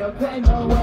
nigga pay no way.